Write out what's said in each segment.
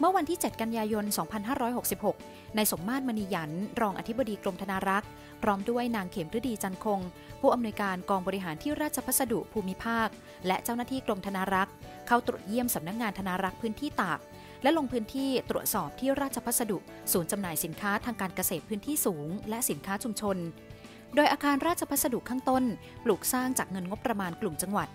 เมื่อวันที่ 7 กันยายน 2566ในสมมาตรมณีหยัน รองอธิบดีกรมธนารักษ์ พร้อมด้วยนางเข็มฤดีจันคง ผู้อำนวยการกองบริหารที่ราชพัสดุภูมิภาค และเจ้าหน้าที่กรมธนารักษ์ เข้าตรวจเยี่ยมสำนักงงานธนารักษ์พื้นที่ตาก และลงพื้นที่ตรวจสอบที่ราชพัสดุศูนย์จำหน่ายสินค้าทางการเกษตรพื้นที่สูง และสินค้าชุมชน โดยอาคารราชพัสดุข้างต้น ปลูกสร้างจากเงินงบประมาณกลุ่มจังหวัด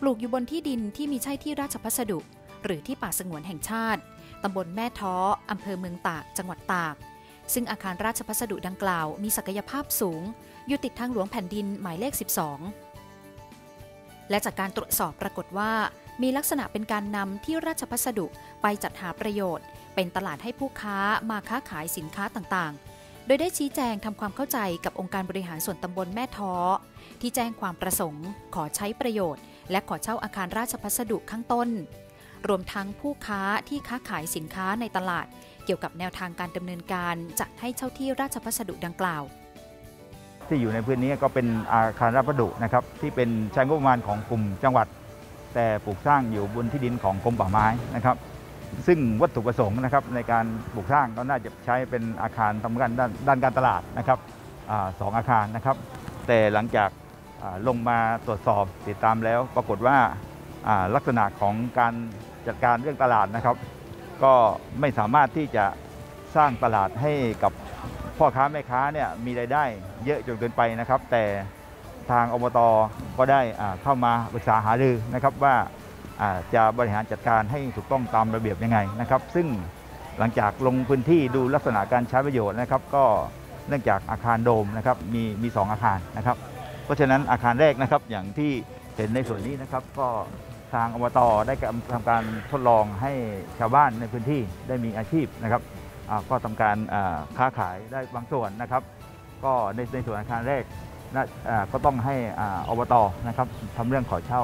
ปลูกอยู่บนที่ดินที่มีใช่ที่ราชพัสดุ หรือที่ป่าสงวนแห่งชาติ ตำบลแม่ท้ออำเภอเมืองตาก จังหวัดตาก ซึ่งอาคารราชพัสดุดังกล่าวมีศักยภาพสูง อยู่ติดทางหลวงแผ่นดินหมายเลข 12 และจากการตรวจสอบปรากฏว่า มีลักษณะเป็นการนำที่ราชพัสดุไปจัดหาประโยชน์ เป็นตลาดให้ผู้ค้ามาค้าขายสินค้าต่างๆ โดยได้ชี้แจงทำความเข้าใจกับองค์การบริหารส่วนตำบลแม่ท้อ ที่แจ้งความประสงค์ ขอใช้ประโยชน์ และขอเช่าอาคารราชพัสดุข้างต้น รวมทั้งผู้ค้าที่ค้าขายสินค้าในตลาด เกี่ยวกับแนวทางการดำเนินการจะให้เช่าที่ราชพัสดุดังกล่าว ที่อยู่ในพื้นนี้ก็เป็นอาคารรับประดุนะครับที่เป็นใช้งบประมาณของกลุ่มจังหวัด แต่ปลูกสร้างอยู่บนที่ดินของกรมป่าไม้นะครับ ซึ่งวัตถุประสงค์นะครับในการปลูกสร้างก็น่าจะใช้เป็นอาคารทำการด้านด้านการตลาดนะครับอสองอาคารนะครับ แต่หลังจากลงมาตรวจสอบติดตามแล้วปรากฏว่า ลักษณะของการจัดการเรื่องตลาดนะครับ ก็ไม่สามารถที่จะสร้างตลาดให้กับพ่อค้าแม่ค้าเนี่ยมีรายได้เยอะจนเกินไปนะครับ แต่ทางอบตก็ได้เข้ามาปรึกษาหารือนะครับว่าอ่าจะบริหารจัดการให้ถูกต้องตามระเบียบยังไงนะครับ ซึ่งหลังจากลงพื้นที่ดูลักษณะการใช้ประโยชน์นะครับ ก็เนื่องจากอาคารโดมนะครับมีมีสองอาคารนะครับ เพราะฉะนั้นอาคารแรกนะครับอย่างที่ เห็นในส่วนนี้นะครับก็ทางอบตได้ทำการทดลองให้ชาวบ้านในพื้นที่ได้มีอาชีพนะครับก็ทำการค้าขายได้บางส่วนนะครับ ก็ในในส่วนอาคารแรกนะก็ต้องให้อ่าอบตนะครับทำเรื่องขอเช่า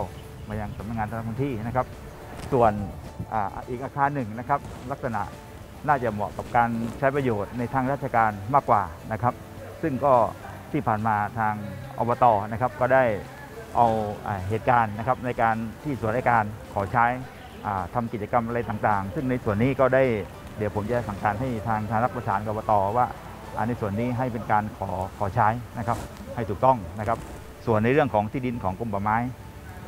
มายังสำนักงานทางพื้นที่นะครับ ส่วนออีกอาคารหนึ่งนะครับ ลักษณะน่าจะเหมาะกับการใช้ประโยชน์ในทางราชการมากกว่านะครับ ซึ่งก็ที่ผ่านมาทางอบตนะครับ ก็ได้ เอาอเหตุการณ์นะครับในการที่ส่วนราชการขอใช้ทำากิจกรรมอะไรต่างๆ ซึ่งในส่วนนี้ก็ได้เดี๋ยวผมจะสั่งการให้ทางทางรักประสานกับอบตว่าอ่าในส่วนนี้ให้เป็นการขอขอใช้นะครับให้ถูกต้องนะครับ ส่วนในเรื่องของที่ดินของกรมป่าไม้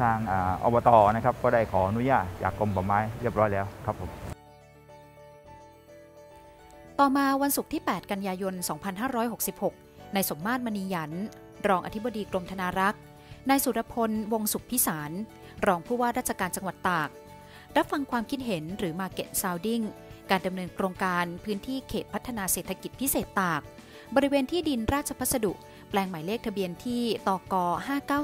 ทางออบตนะครับก็ได้ขออนุญาตจากกรมป่าไม้เรียบร้อยแล้วครับผมต่อมาวันศุกร์ที่ 8 กันยายน 2566ในสมมาตรมณีหยัน รองอธิบดีกรมธนารักษ์ นายสุรพล วงสุขพิสาร รองผู้ว่าราชการจังหวัดตาก รับฟังความคิดเห็นหรือ Market Sounding การดำเนินโครงการพื้นที่เขตพัฒนาเศรษฐกิจพิเศษตาก บริเวณที่ดินราชพัสดุ แปลงหมายเลขทะเบียนที่ตก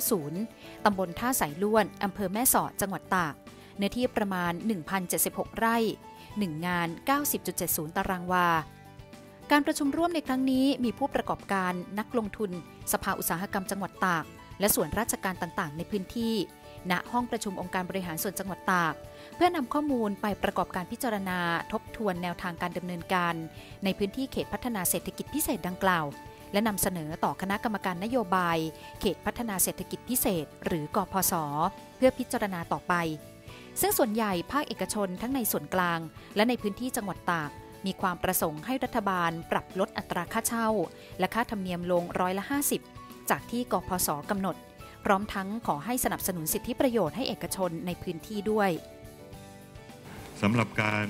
590 ตำบลท่าสายล้วน อำเภอแม่สอด จังหวัดตาก เนื้อที่ประมาณ 1,076 ไร่ 1 งาน 90.70 ตารางวาการประชุมร่วมในครั้งนี้มีผู้ประกอบการนักลงทุน สภาอุตสาหกรรมจังหวัดตาก และส่วนราชการต่างๆ ในพื้นที่ ณ ห้องประชุมองค์การบริหารส่วนจังหวัดตาก เพื่อนำข้อมูลไปประกอบการพิจารณา ทบทวนแนวทางการดำเนินการ ในพื้นที่เขตพัฒนาเศรษฐกิจพิเศษดังกล่าว และนำเสนอต่อคณะกรรมการนโยบาย เขตพัฒนาเศรษฐกิจพิเศษ หรือกพศเพื่อพิจารณาต่อไป ซึ่งส่วนใหญ่ภาคเอกชนทั้งในส่วนกลาง และในพื้นที่จังหวัดตากมีความประสงค์ให้รัฐบาลปรับลดอัตราค่าเช่า และค่าธรรมเนียมลงร้อยละ 50 จากที่กพศกำหนด พร้อมทั้งขอให้สนับสนุนสิทธิประโยชน์ให้เอกชนในพื้นที่ด้วยสำหรับการ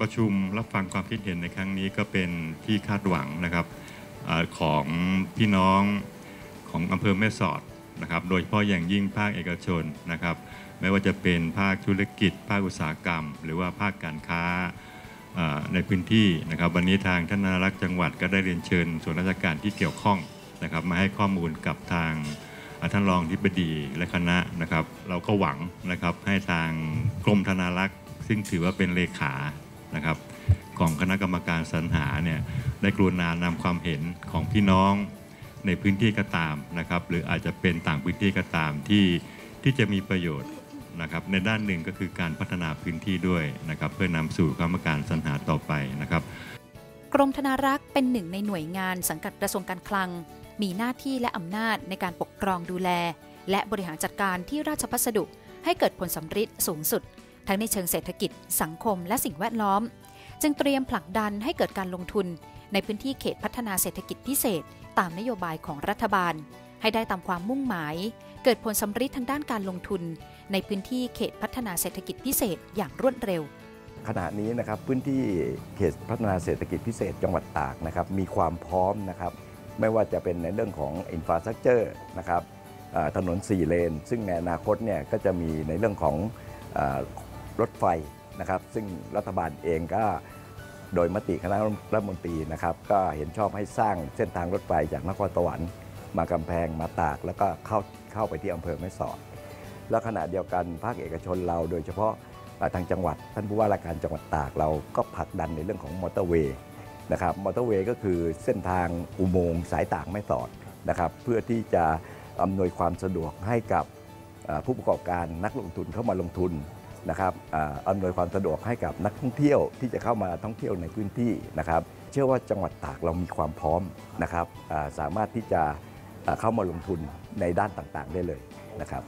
ประชุมรับฟังความคิดเห็นในครั้งนี้ก็เป็นที่คาดหวังนะครับอของพี่น้องของอำเภอแม่สอดนะครับ โดยเฉพาะอย่างยิ่งภาคเอกชนนะครับ ไม่ว่าจะเป็นภาคธุรกิจ ภาคอุตสาหกรรม หรือว่าภาคการค้าในพื้นที่นะครับ วันนี้ทางท่านนารักษ์จังหวัดก็ได้เรียนเชิญส่วนราชการที่เกี่ยวข้อง นะครับมาให้ข้อมูลกับทางท่านรองทิบดีและคณะนะครับ เราก็หวังนะครับให้ทางกรมธนารักษ์ ซึ่งถือว่าเป็นเลขานะครับของคณะกรรมการสรรหาเนี่ยได้กรุณานำความเห็นของพี่น้องในพื้นที่ก็ตามนะครับ หรืออาจจะเป็นต่างพื้นที่ก็ตามที่ที่จะมีประโยชน์นะครับ ในด้านหนึ่งก็คือการพัฒนาพื้นที่ด้วยนะครับ เพื่อนำสู่กรรมการสรรหาต่อไปนะครับ กรมธนารักษ์เป็นหนึ่งในหน่วยงานสังกัดกระทรวงการคลัง มีหน้าที่และอำนาจในการปกครองดูแล และบริหารจัดการที่ราชพัสดุ ให้เกิดผลสำฤทธิ์สูงสุด ทั้งในเชิงเศรษฐกิจ สังคม และสิ่งแวดล้อม จึงเตรียมผลักดันให้เกิดการลงทุน ในพื้นที่เขตพัฒนาเศรษฐกิจพิเศษ ตามนโยบายของรัฐบาล ให้ได้ตามความมุ่งหมาย เกิดผลสำฤทธิ์ทางด้านการลงทุน ในพื้นที่เขตพัฒนาเศรษฐกิจพิเศษอย่างรวดเร็วขณะนี้นะครับพื้นที่เขตพัฒนาเศรษฐกิจพิเศษจังหวัดตากนะครับมีความพร้อมนะครับ ไม่ว่าจะเป็นในเรื่องของอินฟราสตรักเจอร์นะครับถนน 4 เลน ซึ่งในอนาคตเนี่ยก็จะมีในเรื่องของอรถไฟนะครับ ซึ่งรัฐบาลเองก็โดยมติคณะรัฐมนตรีนะครับ ก็เห็นชอบให้สร้างเส้นทางรถไฟจากนครสวรรค์มากำแพงมาตากแล้วก็เข้าเข้าไปที่อำเภอแม่สอด แล้วขณะเดียวกันภาคเอกชนเราโดยเฉพาะทางจังหวัด ท่านผู้ว่าราชการจังหวัดตากเราก็ผลักดันในเรื่องของมอเตอร์เวย์ นะครับมอเตอร์เวย์ก็คือเส้นทางอุโมงค์สายต่ากแม่สอดนะครับเพื่อที่จะอำนวยความสะดวกให้กับผู้ประกอบการนักลงทุนเข้ามาลงทุนนะครับอำนวยความสะดวกให้กับนักท่องเที่ยวที่จะเข้ามาท่องเที่ยวในพื้นที่นะครับ เชื่อว่าจังหวัดตากเรามีความพร้อมนะครับสามารถที่จะเข้ามาลงทุนในด้านต่างๆได้เลยนะครับ